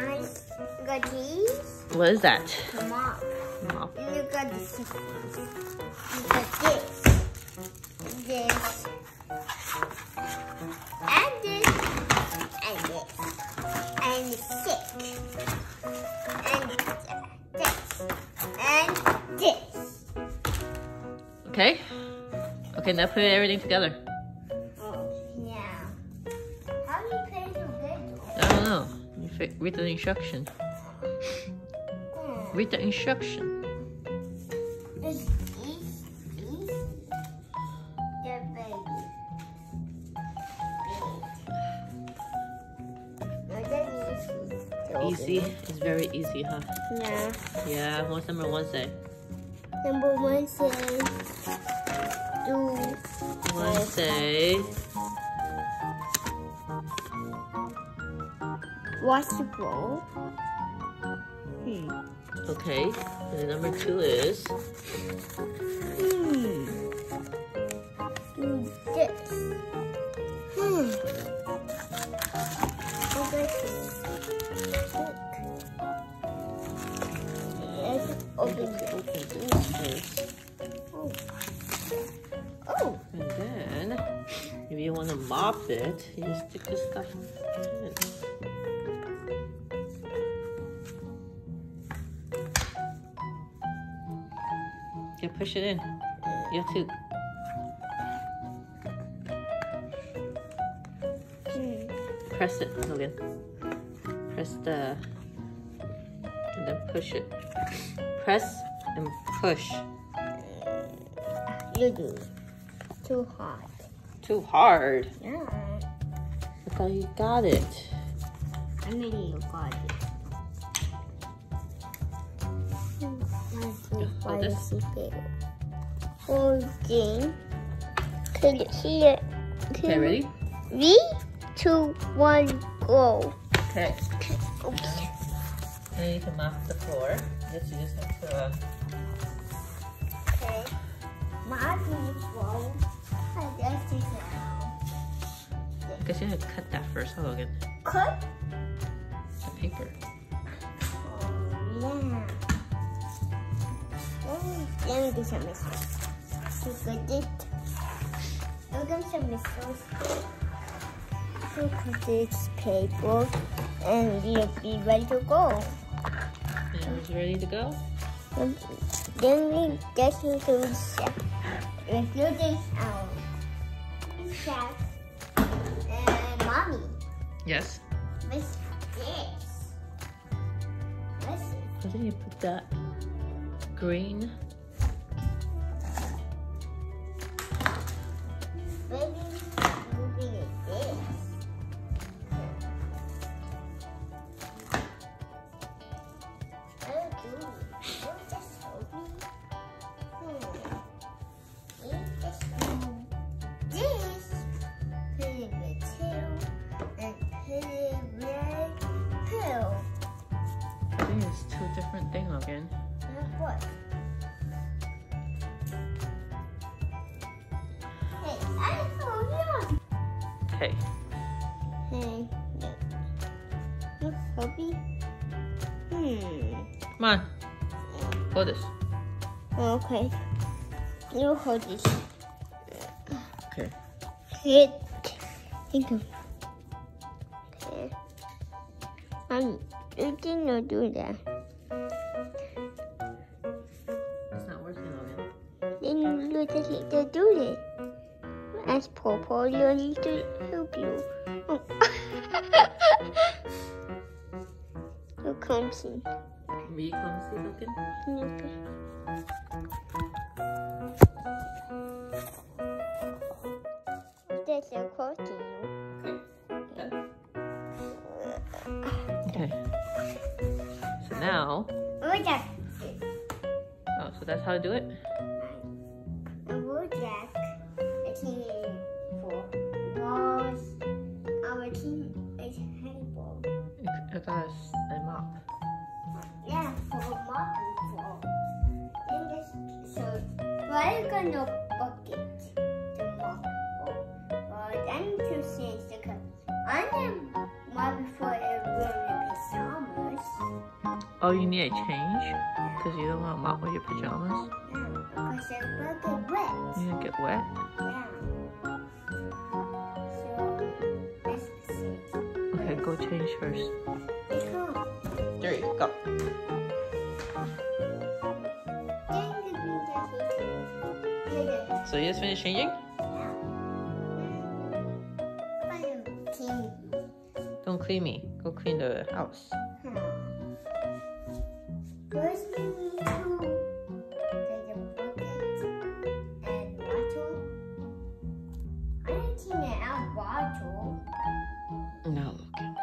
nice. You got these. What is that? Mop. Mop. And you got this. You got this. This. And this. And this. And stick. And this. And this. Okay. Okay, now put everything together. Fi- the instruction. Read the instruction. Is these, these, the baby. Big. No, they're easy. It's very easy, huh? Yeah. Yeah. What's number one say? Number one says, do One say. Wash the bowl. Hmm. Okay. And number two is. Hmm. Do this. Hmm. This? Look. Open it. Open this first. Oh. Oh. And then, if you want to mop it, you stick this stuff Yeah, push it in. You have to. Hmm. Press it, Logan. Press the. And then push it. Press and push. You do. Too hard. Too hard. Yeah. I thought you got it. I mean, you got it. Hold this. Holding. Here, here. Okay, ready? Three, two, one, go. Okay. Okay. Now you can mop the floor. Yes, you just have to. Uh, Okay. My feet roll. I guess it's now. I guess you have to cut that first, huh, Logan? Cut. The paper. Let me, do some mistakes. Look at it. Look at some mistakes. Look at this paper. And we'll be ready to go. And is ready to go? And then we just need to set. Let's do this out. Chef and mommy. Yes. What's this? What's it? And then you put that green. Think it's two different things, Logan. What? Hey, I hold on. Okay. Hey, look. Look, puppy. Hmm. Come on. Hold this. Okay. You hold this. Okay. Hit. Think of. Okay. Um, you did not do that. It's not working, Logan. Then you just need to do it. Ask Pawpaw, you need to help you. Oh. you come see. Will you come see, Logan? There's a quote to you. Okay. So now, oh, so that's how to do it? A woodjack. A team for balls. Our team is handball. I thought a mop. Yeah, for mopping ball. Then this, so we're Oh, you need a change? Because you don't want to mop with your pajamas? Yeah, because it will get wet. You're gonna get wet? Yeah. So, that's the thing. Okay, go change first. Three, go. then the green does it. Yeah. So you just finished changing? Don't clean me. Go clean the house. First, we need to take a bucket and water. I. No, Logan.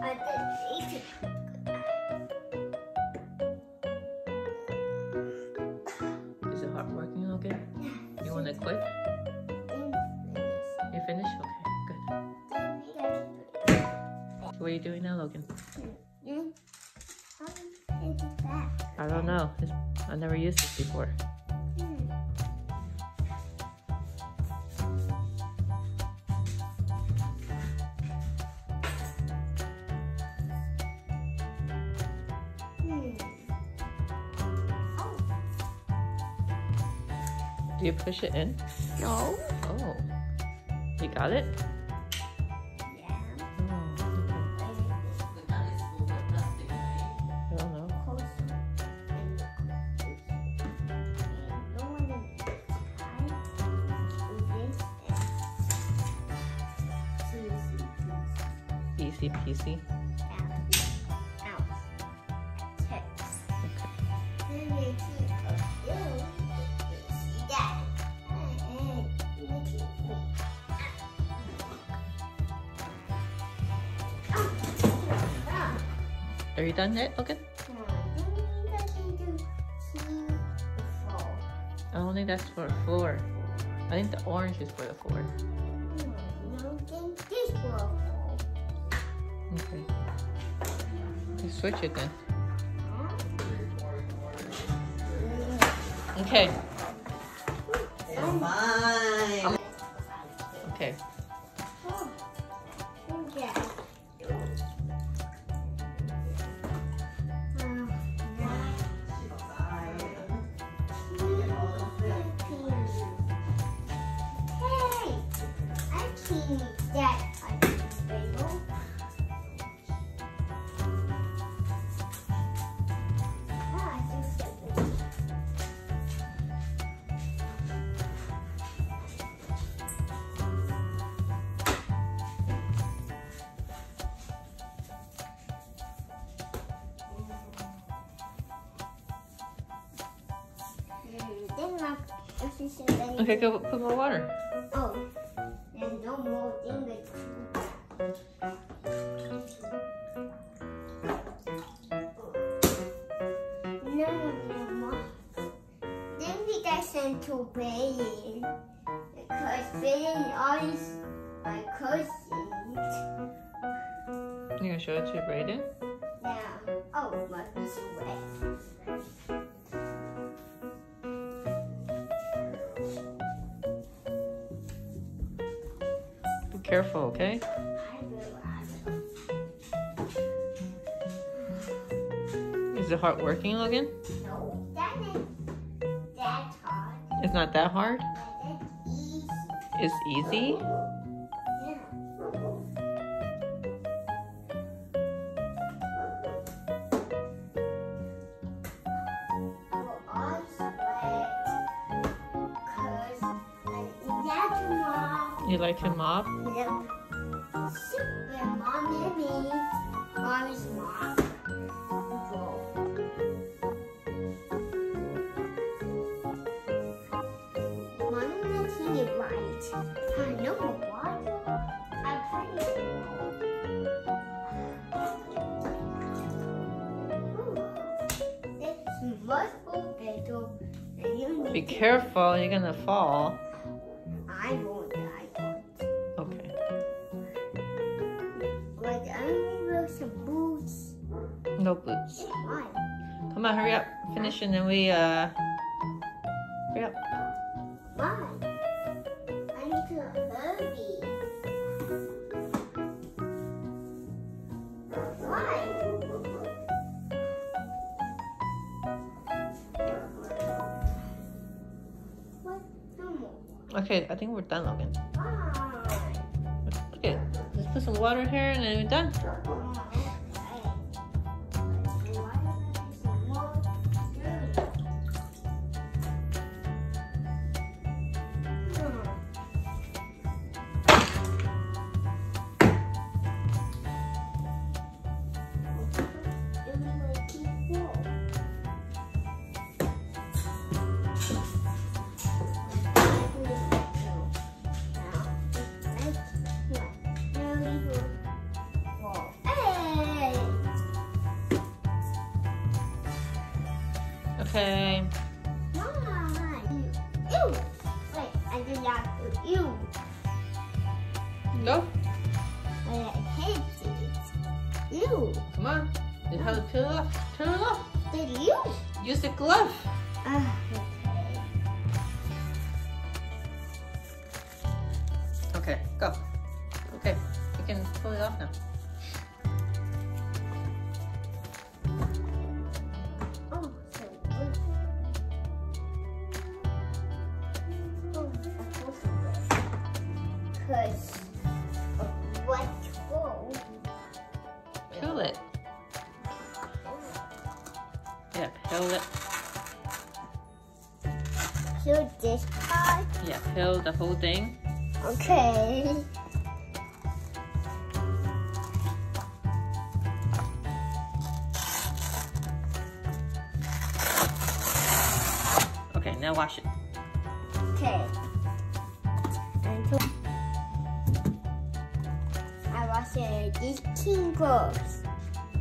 But I did need to. Is it hard working, Logan? You want to quit? You finished? Okay, good. What are you doing now, Logan? I don't know. It's, I never used this before. Do you push it in? No. Oh. You got it? Easy peasy. Are you done yet, Logan? I don't think that's for floor. I think the orange is for the floor. Okay. Let's switch it then. Okay. Okay. Okay, go put more water. Oh, and no more thing No. Then we got sent to Berlin because Berlin always my cousins. You gonna show it to Brayden? Yeah. Oh, my piece of wet. Careful, okay? I will. I will. Is it hard working, Logan? No, that is that's hard. It's not that hard. That's easy. It's easy. You like to mop? Yep. Super mom and me. Mommy's mom. Making it right. I know what. I pray. It's much better than Be careful, you're gonna fall. Hurry up. Finish and then we, uh, hurry up. Why? I need to hurry. Okay, I think we're done, Logan. Okay, let's put some water here and then we're done. Okay. Mom! Ew! Wait, I did not ew. Go. I hate it. Ew! Come on. You have to peel it off. Peel it off. Did you? Use the glove. Ah, okay. Okay, go. Okay, you can pull it off now. Peel it. Yeah, peel it. So this part. Yeah, peel the whole thing. Okay. Okay, now wash it. Okay. I wash it these tingles.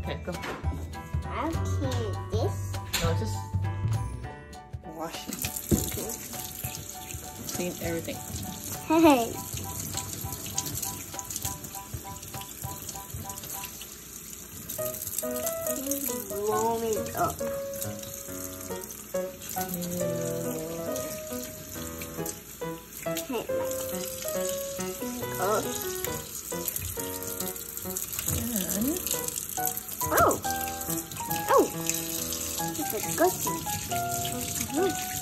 Okay, go. I'll keep this. No, just wash it. Clean everything. Hey. Warm it up. Hey, Oh. It's a good thing. Look.